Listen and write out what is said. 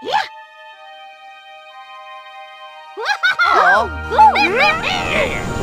Yeah. Oh. yeah.